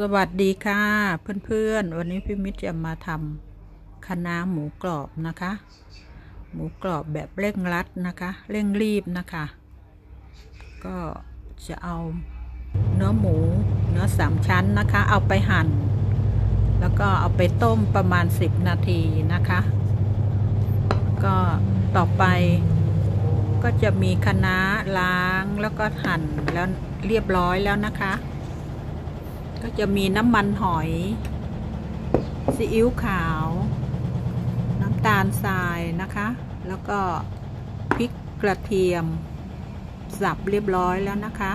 สวัสดีค่ะ เพื่อนๆ วันนี้พี่มิตรจะมาทำคะน้าหมูกรอบนะคะ หมูกรอบแบบเร่งรัดนะคะ เร่งรีบนะคะ ก็จะเอาเนื้อหมูเนื้อสามชั้นนะคะ เอาไปหั่น แล้วก็เอาไปต้มประมาณ 10 นาทีนะคะ ก็ต่อไปก็จะมีคะน้าล้างแล้วก็หั่นแล้วเรียบร้อยแล้วนะคะ ก็จะมีน้ำมันหอย ซีอิ๊วขาว น้ำตาลทรายนะคะ แล้วก็พริกกระเทียม สับเรียบร้อยแล้วนะคะ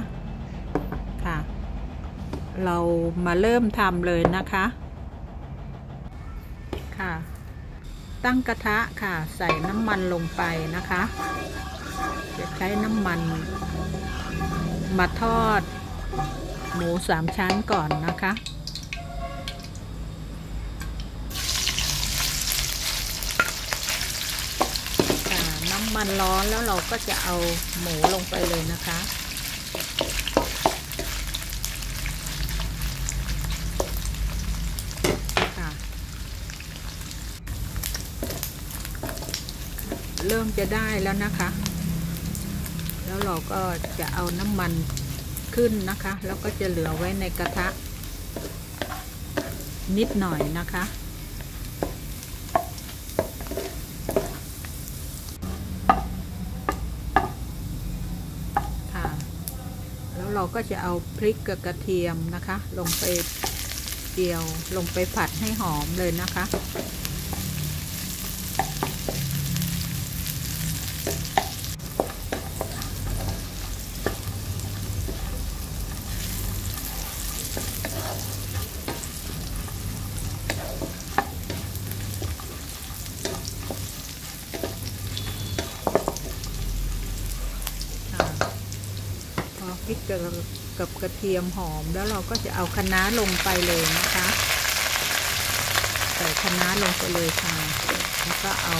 ค่ะ เรามาเริ่มทำเลยนะคะ ค่ะ ตั้งกระทะค่ะ ใส่น้ำมันลงไปนะคะ จะใช้น้ำมันมาทอด หมูสามชั้นก่อนนะคะ น้ำมันร้อนแล้วเราก็จะเอาหมูลงไปเลยนะคะ เริ่มจะได้แล้วนะคะ แล้วเราก็จะเอาน้ำมัน ขึ้นนะคะ แล้วก็จะเหลือไว้ในกระทะ นิดหน่อยนะคะ ค่ะ แล้วเราก็จะเอาพริกกับกระเทียมนะคะ ลงไปเจียวลงไปผัดให้หอมเลยนะคะพ ริกกับกระเทียมหอม แล้วเราก็จะเอาคะน้าลงไปเลยนะคะใส่คะน้าลงไปเลยค่ะ แล้วก็เอา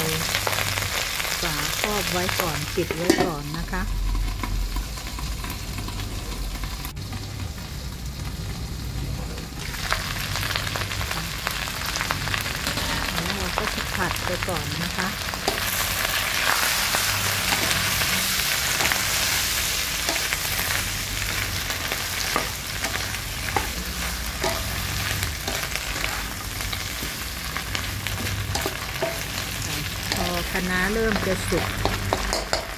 ฝาครอบไว้ก่อนปิดไว้ก่อนนะคะแล้วเราก็จะผัดไปก่อนนะคะ คะน้าเริ่มจะสุก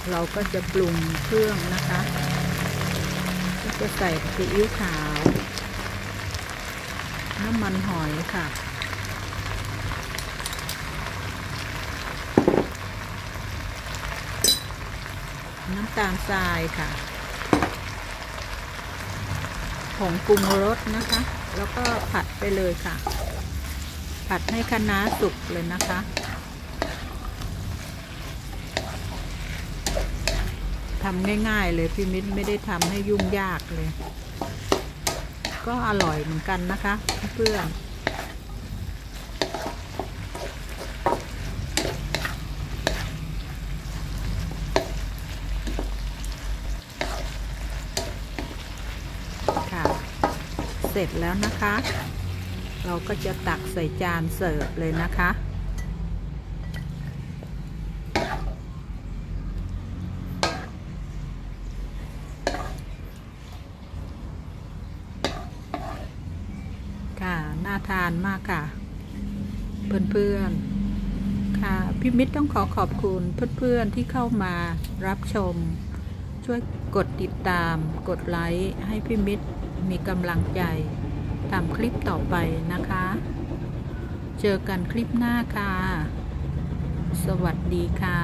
เราก็จะปรุงเครื่องนะคะ ก็จะใส่ซีอิ๊วขาว น้ำมันหอยค่ะ น้ำตาลทรายค่ะ ผงปรุงรสนะคะ แล้วก็ผัดไปเลยค่ะ ผัดให้คะน้าสุกเลยนะคะ ทำง่าย ๆ เลยพี่มิตรไม่ได้ทำให้ยุ่งยากเลย ก็อร่อยเหมือนกันนะคะ เพื่อนค่ะ เสร็จแล้วนะคะ เราก็จะตักใส่จานเสิร์ฟเลยนะคะ ค่ะ น่าทานมากค่ะ เพื่อนๆ ค่ะ พี่มิตรต้องขอขอบคุณเพื่อนๆที่เข้ามารับชม ช่วยกดติดตาม กดไลค์ให้พี่มิตรมีกำลังใจทำคลิปต่อไปนะคะ เจอกันคลิปหน้าค่ะ สวัสดีค่ะ